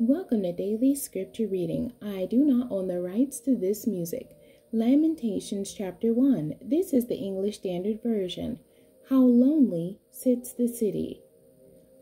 Welcome to Daily Scripture Reading. I do not own the rights to this music. Lamentations chapter 1. This is the English Standard Version. How lonely sits the city.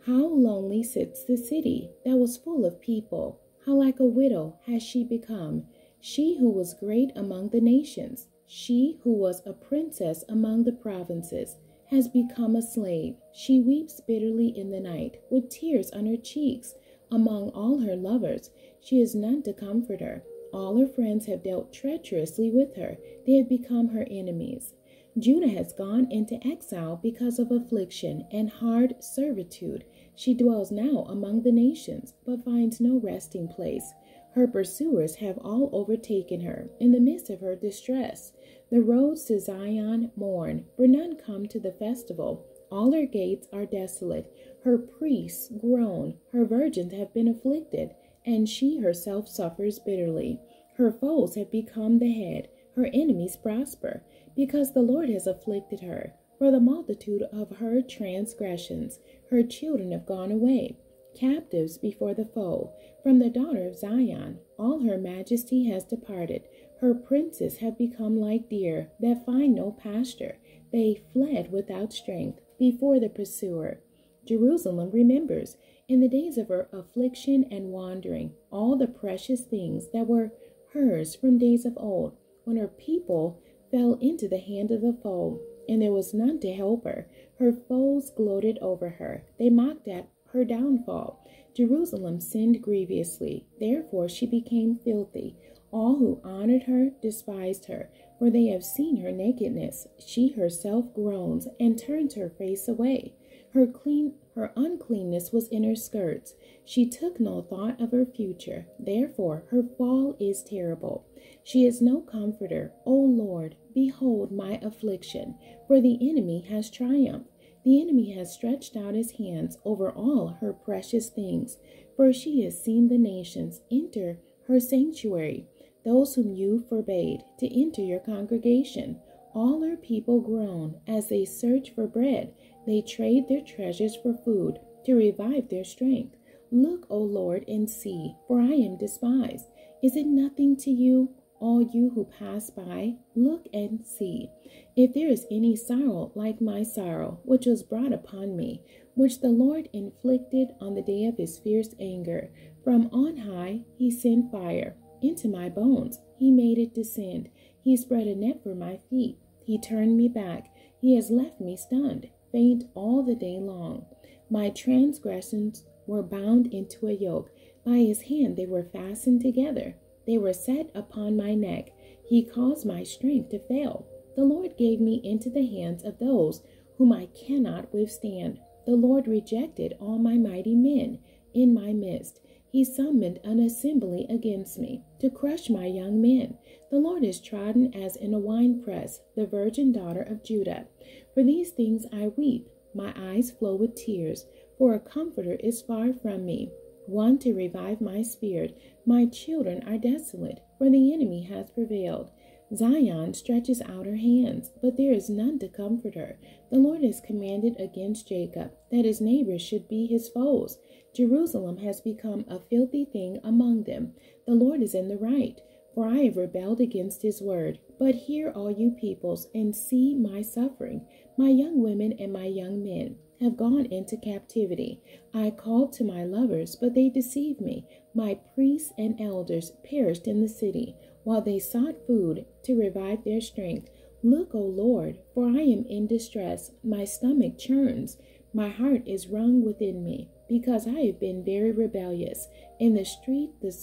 How lonely sits the city that was full of people. How like a widow has she become. She who was great among the nations, she who was a princess among the provinces, has become a slave. She weeps bitterly in the night, with tears on her cheeks among all her lovers, she has none to comfort her. All her friends have dealt treacherously with her, they have become her enemies. Judah has gone into exile because of affliction and hard servitude. She dwells now among the nations, but finds no resting place. Her pursuers have all overtaken her in the midst of her distress. The roads to Zion mourn, for none come to the festival. All her gates are desolate. Her priests groan. Her virgins have been afflicted, and she herself suffers bitterly. Her foes have become the head. Her enemies prosper, because the Lord has afflicted her. For the multitude of her transgressions, her children have gone away, captives before the foe. From the daughter of Zion, all her majesty has departed. Her princes have become like deer that find no pasture. They fled without strength before the pursuer. Jerusalem remembers in the days of her affliction and wandering all the precious things that were hers from days of old, when her people fell into the hand of the foe, and there was none to help her. Her foes gloated over her, they mocked at her downfall. Jerusalem sinned grievously, therefore she became filthy. All who honored her despised her, for they have seen her nakedness. She herself groans and turns her face away. Her clean her uncleanness was in her skirts. She took no thought of her future. Therefore her fall is terrible. She is no comforter. O Lord, behold my affliction, for the enemy has triumphed. The enemy has stretched out his hands over all her precious things, for she has seen the nations enter her sanctuary, those whom you forbade to enter your congregation. All her people groan as they search for bread. They trade their treasures for food to revive their strength. Look, O Lord, and see, for I am despised. Is it nothing to you, all you who pass by? Look and see. If there is any sorrow like my sorrow, which was brought upon me, which the Lord inflicted on the day of his fierce anger, from on high he sent fire into my bones. He made it descend. He spread a net for my feet. He turned me back. He has left me stunned, faint all the day long. My transgressions were bound into a yoke. By his hand they were fastened together. They were set upon my neck. He caused my strength to fail. The Lord gave me into the hands of those whom I cannot withstand. The Lord rejected all my mighty men in my midst. He summoned an assembly against me to crush my young men. The Lord is trodden as in a winepress, the virgin daughter of Judah. For these things I weep, my eyes flow with tears, for a comforter is far from me, one to revive my spirit. My children are desolate, for the enemy has prevailed. Zion stretches out her hands, but there is none to comfort her. The Lord has commanded against Jacob that his neighbors should be his foes. Jerusalem has become a filthy thing among them. The Lord is in the right, for I have rebelled against his word. But hear, all you peoples, and see my suffering. My young women and my young men have gone into captivity. I called to my lovers, but they deceived me. My priests and elders perished in the city, while they sought food to revive their strength. Look, O Lord, for I am in distress. My stomach churns. My heart is wrung within me because I have been very rebellious. In the street, the,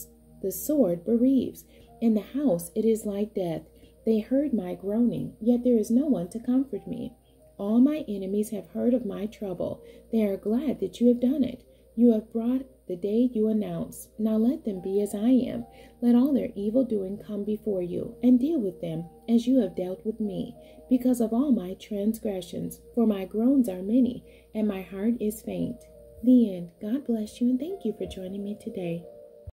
the sword bereaves. In the house, it is like death. They heard my groaning, yet there is no one to comfort me. All my enemies have heard of my trouble. They are glad that you have done it. You have brought the day you announce. Now let them be as I am. Let all their evil doing come before you, and deal with them as you have dealt with me, because of all my transgressions. For my groans are many, and my heart is faint. The end. God bless you and thank you for joining me today.